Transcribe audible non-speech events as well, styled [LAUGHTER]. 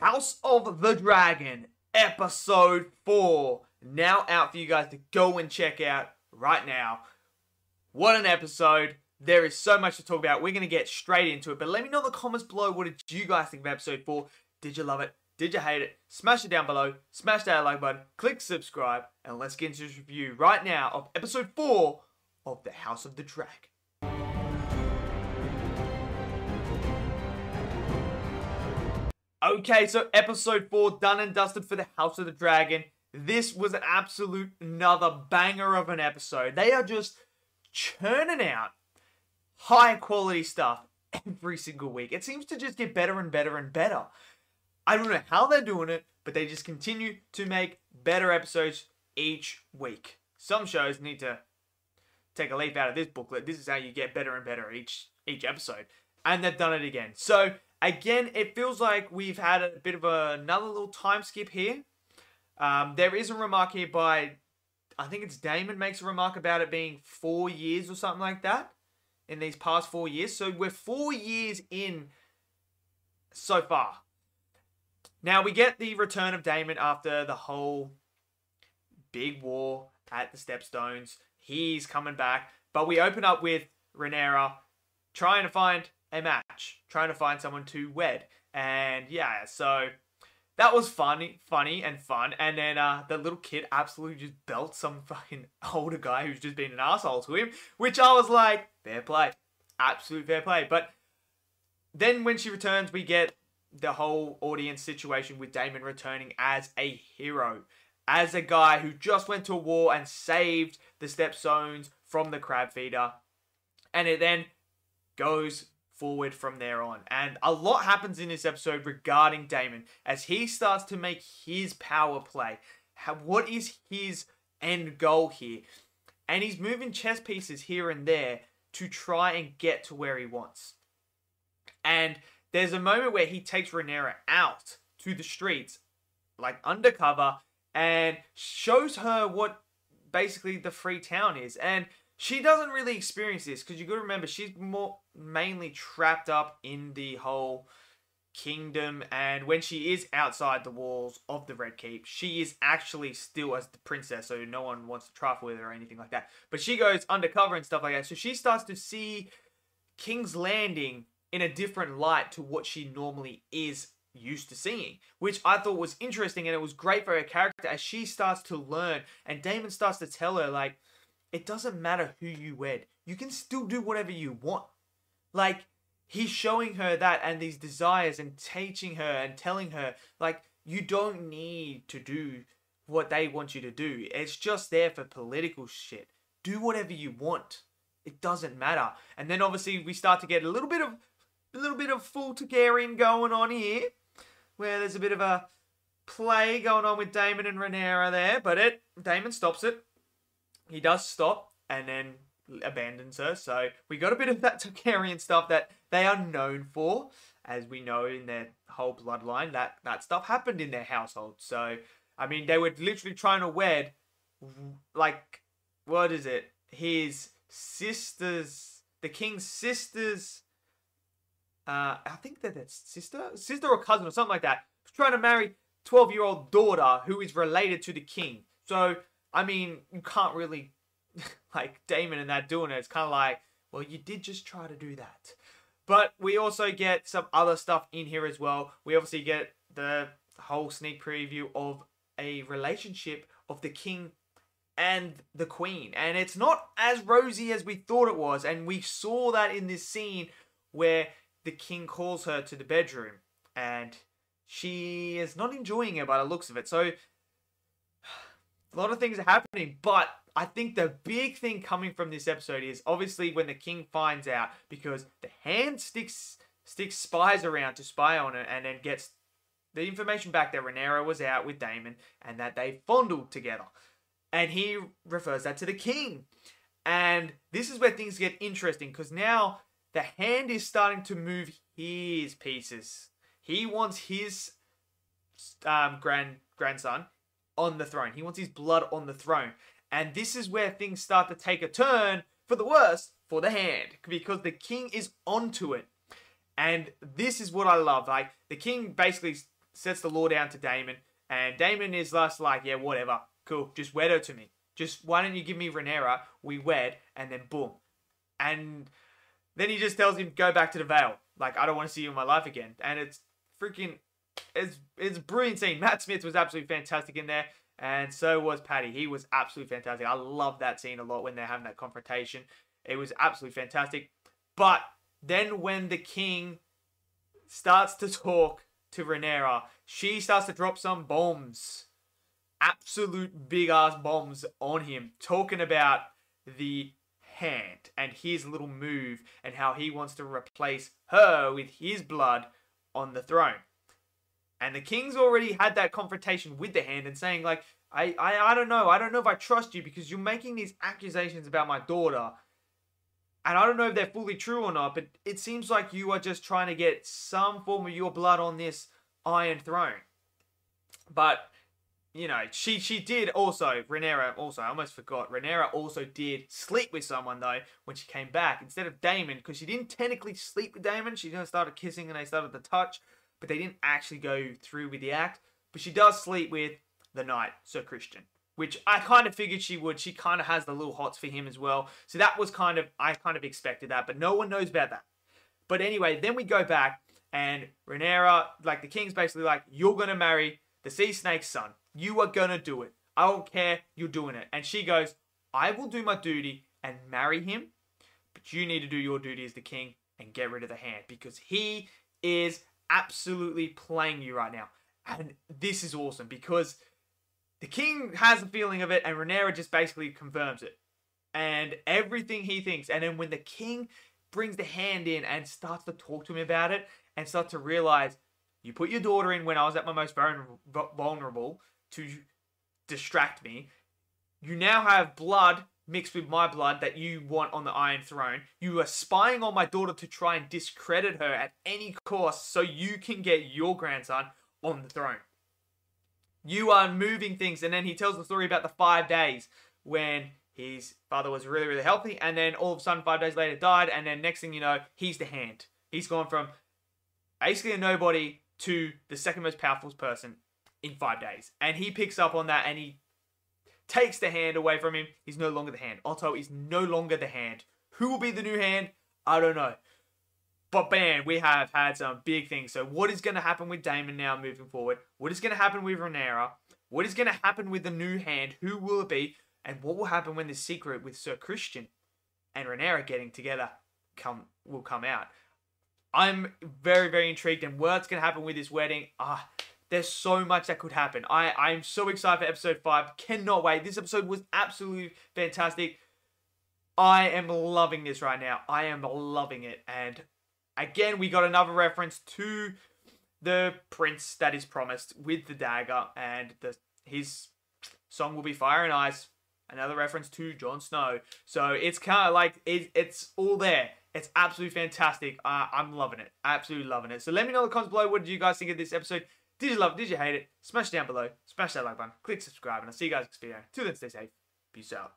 House of the Dragon, episode 4. Now out for you guys to go and check out right now. What an episode. There is so much to talk about. We're going to get straight into it. But let me know in the comments below what did you guys think of episode 4? Did you love it? Did you hate it? Smash it down below. Smash that like button. Click subscribe. And let's get into this review right now of episode 4 of The House of the Dragon. Okay, so episode 4 done and dusted for the House of the Dragon. This was an absolute another banger of an episode. They are just churning out high quality stuff every single week. It seems to just get better and better and better. I don't know how they're doing it, but they just continue to make better episodes each week. Some shows need to take a leaf out of this booklet. This is how you get better and better each each episode. And they've done it again. So Again, it feels like we've had a bit of a, another little time skip here. Um, there is a remark here by, I think it's Daemon makes a remark about it being four years or something like that in these past four years. So we're four years in so far. Now we get the return of Daemon after the whole big war at the Stepstones. He's coming back, but we open up with Rhaenyra trying to find a match, trying to find someone to wed. And yeah, so that was funny, funny and fun. And then uh, the little kid absolutely just belts some fucking [LAUGHS] older guy who's just been an asshole to him, which I was like, fair play, absolute fair play. But then when she returns, we get the whole audience situation with Daemon returning as a hero, as a guy who just went to war and saved the Stepstones from the crab feeder. And it then goes forward from there on. And a lot happens in this episode regarding Daemon as he starts to make his power play. What is his end goal here? And he's moving chess pieces here and there to try and get to where he wants. And there's a moment where he takes Rhaenyra out to the streets, like undercover, and shows her what basically the free town is. And she doesn't really experience this because you got to remember she's more mainly trapped up in the whole kingdom and when she is outside the walls of the red keep she is actually still as the princess so no one wants to trifle with her or anything like that. But she goes undercover and stuff like that so she starts to see king's landing in a different light to what she normally is used to seeing, which I thought was interesting and it was great for her character as she starts to learn and Daemon starts to tell her like it doesn't matter who you wed. You can still do whatever you want. Like, he's showing her that and these desires and teaching her and telling her, like, you don't need to do what they want you to do. It's just there for political shit. Do whatever you want. It doesn't matter. And then obviously we start to get a little bit of a little bit of full Targaryen going on here. Where there's a bit of a play going on with Daemon and Rhaenyra there, but it Daemon stops it he does stop and then abandons her. So we got a bit of that Targaryen stuff that they are known for, as we know in their whole bloodline. That that stuff happened in their household. So I mean, they were literally trying to wed, like, what is it? His sister's, the king's sister's. Uh, I think that that's sister, sister or cousin or something like that. Trying to marry twelve year old daughter who is related to the king. So I mean, you can't really [LAUGHS] like Daemon and that doing it. It's kind of like, well, you did just try to do that. But we also get some other stuff in here as well. We obviously get the whole sneak preview of a relationship of the king and the queen. And it's not as rosy as we thought it was. And we saw that in this scene where the king calls her to the bedroom and she is not enjoying it by the looks of it. So a lot of things are happening, but I think the big thing coming from this episode is obviously when the king finds out because the hand sticks sticks spies around to spy on her and then gets the information back that Rhaenyra was out with Daemon and that they fondled together. And he refers that to the king. And this is where things get interesting because now the hand is starting to move his pieces. He wants his um, grand grandson on the throne. He wants his blood on the throne. And this is where things start to take a turn for the worse for the hand because the king is onto it. And this is what I love. Like the king basically sets the law down to Daemon, and Daemon is just like, yeah, whatever, cool, just wed her to me. Just why don't you give me Rhaenyra? We wed, and then boom, and then he just tells him go back to the Vale. Like I don't want to see you in my life again, and it's freaking, it's it's brilliant scene. Matt Smith was absolutely fantastic in there. And so was Paddy. He was absolutely fantastic. I love that scene a lot when they're having that confrontation. It was absolutely fantastic. But then when the king starts to talk to Rhaenyra, she starts to drop some bombs. Absolute big ass bombs on him, talking about the hand and his little move and how he wants to replace her with his blood on the throne. And the king's already had that confrontation with the hand and saying, like, I, I, I don't know. I don't know if I trust you because you're making these accusations about my daughter. And I don't know if they're fully true or not, but it seems like you are just trying to get some form of your blood on this Iron Throne. But, you know, she she did also, Rhaenyra also, I almost forgot, Rhaenyra also did sleep with someone, though, when she came back, instead of Daemon, because she didn't technically sleep with Daemon. She just started kissing and they started to touch but they didn't actually go through with the act. But she does sleep with the knight, Sir Criston, which I kind of figured she would. She kind of has the little hots for him as well. So that was kind of, I kind of expected that, but no one knows about that. But anyway, then we go back and Rhaenyra, like the king's basically like, you're going to marry the sea snake's son. You are going to do it. I don't care. You're doing it. And she goes, I will do my duty and marry him, but you need to do your duty as the king and get rid of the hand because he is absolutely playing you right now. And this is awesome because the king has a feeling of it and Rhaenyra just basically confirms it. And everything he thinks. And then when the king brings the hand in and starts to talk to him about it and starts to realize you put your daughter in when I was at my most vulnerable to distract me. You now have blood mixed with my blood that you want on the Iron Throne. You are spying on my daughter to try and discredit her at any cost so you can get your grandson on the throne. You are moving things, and then he tells the story about the five days when his father was really, really healthy, and then all of a sudden, five days later, died, and then next thing you know, he's the hand. He's gone from basically a nobody to the second most powerful person in five days. And he picks up on that and he takes the hand away from him. He's no longer the hand. Otto is no longer the hand. Who will be the new hand? I don't know. But man, we have had some big things. So what is going to happen with Daemon now moving forward? What is going to happen with Rhaenyra? What is going to happen with the new hand? Who will it be? And what will happen when the secret with Sir Criston and Rhaenyra getting together come will come out? I'm very, very intrigued and what's going to happen with this wedding. Ah, there's so much that could happen. I, I'm so excited for episode 5. Cannot wait. This episode was absolutely fantastic. I am loving this right now. I am loving it. And again, we got another reference to the prince that is promised with the dagger. And the his song will be Fire and Ice. Another reference to Jon Snow. So it's kind of like, it, it's all there. It's absolutely fantastic. Uh, I'm loving it. Absolutely loving it. So let me know in the comments below. What did you guys think of this episode? Did you love it? Did you hate it? Smash down below. Smash that like button. Click subscribe. And I'll see you guys next video. Till then, stay safe. Peace out.